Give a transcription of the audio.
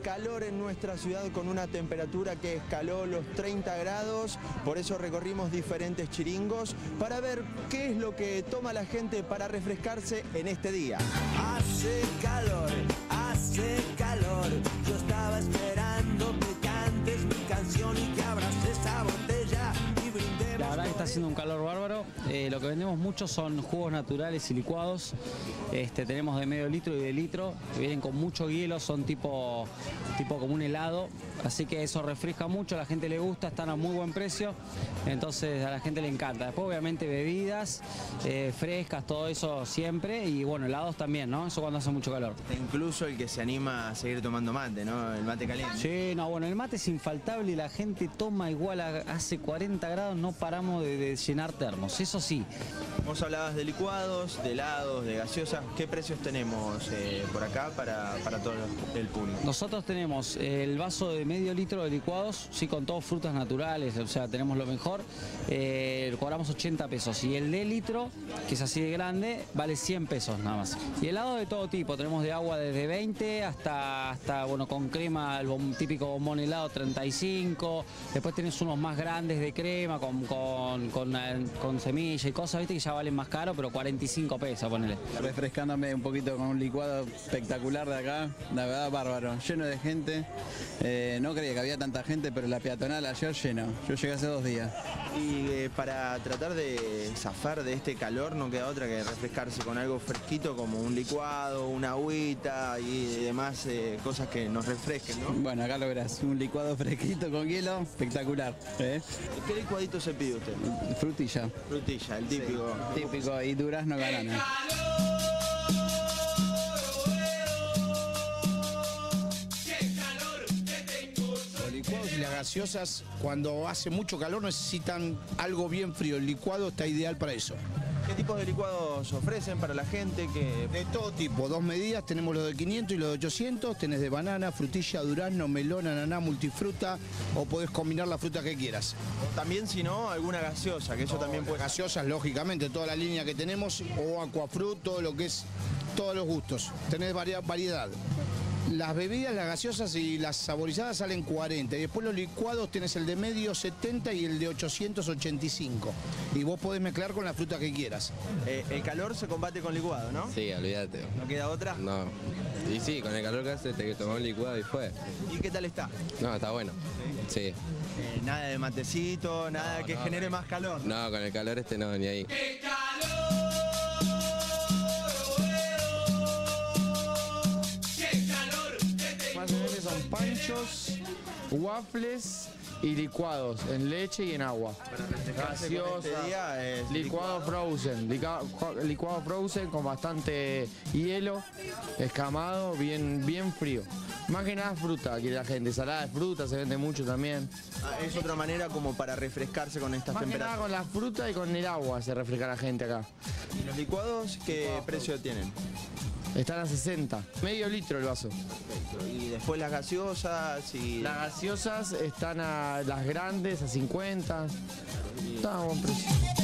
calor en nuestra ciudad con una temperatura que escaló los 30 grados, por eso recorrimos diferentes chiringos para ver qué es lo que toma la gente para refrescarse en este día. Hace calor, hace calor. Yo estaba esperando que cantes mi canción y que está haciendo un calor bárbaro. Eh, lo que vendemos mucho son jugos naturales y licuados. Este, tenemos de medio litro y de litro, que vienen con mucho hielo, son tipo, tipo como un helado. Así que eso refresca mucho, a la gente le gusta, están a muy buen precio. Entonces a la gente le encanta. Después obviamente bebidas, eh, frescas, todo eso siempre. Y bueno, helados también, ¿no? Eso cuando hace mucho calor. Incluso el que se anima a seguir tomando mate, ¿no? El mate caliente. Sí, no, bueno, el mate es infaltable y la gente toma igual, a- hace 40 grados, no paramos de, de llenar termos, eso sí. Vos hablabas de licuados, de helados, de gaseosas. ¿Qué precios tenemos eh, por acá para, para todo el público? Nosotros tenemos el vaso de medio litro de licuados, sí, con todas frutas naturales, o sea, tenemos lo mejor, eh, cobramos 80 pesos. Y el de litro, que es así de grande, vale 100 pesos nada más. Y helado de todo tipo, tenemos de agua desde 20 hasta, hasta bueno, con crema, el típico bombón helado 35, después tenés unos más grandes de crema, con, con, con, eh, con semilla y cosas, viste, que ya valen más caro, pero 45 pesos, ponele. refrescándome un poquito con un licuado espectacular de acá, la verdad bárbaro, lleno de gente. Eh, no creía que había tanta gente, pero la peatonal ayer lleno. Yo llegué hace dos días. Y eh, para tratar de zafar de este calor no queda otra que refrescarse con algo fresquito como un licuado, una agüita y demás eh, cosas que nos refresquen, ¿no? Bueno, acá lo verás, un licuado fresquito con hielo, espectacular. ¿eh? ¿Qué licuadito se pide usted? Frutilla, Frutilla, el típico. típico, y durazno banana. Los licuados y las gaseosas, cuando hace mucho calor, necesitan algo bien frío. El licuado está ideal para eso. ¿Qué tipos de licuados ofrecen para la gente que De todo tipo, dos medidas, tenemos los de 500 y los de 800, tenés de banana, frutilla, durazno, melón, ananá, multifruta, o podés combinar la fruta que quieras. también si no alguna gaseosa, que eso también puede Gaseosas, lógicamente, toda la línea que tenemos, o aquafrut, todo lo que es, todos los gustos. Tenés variedad. Las bebidas, las gaseosas y las saborizadas salen 40. Y después los licuados tenés el de medio 70 y el de 885. Y vos podés mezclar con la fruta que quieras. Eh, el calor se combate con licuado, ¿no? Sí, olvídate. ¿No queda otra? No. Y sí, con el calor que hace te que tomar un licuado y fue. ¿Y qué tal está? No, está bueno. Sí. Eh, nada de matecito, nada que no, genere no. más calor. No, con el calor este no, ni ahí. Panchos, waffles y licuados en leche y en agua. este Gaseosa, día es licuado frozen, licuado frozen con bastante hielo, escamado, bien, bien frío. Más que nada fruta, quiere la gente, ensalada de fruta se vende mucho también. Ah, es otra manera como para refrescarse con estas Más que nada temperaturas. con la fruta y con el agua se refresca la gente acá. ¿Y los licuados qué precio tienen? Están a 60, medio litro el vaso. Y después las gaseosas y... Las gaseosas están a las grandes a 50. Está a buen precio.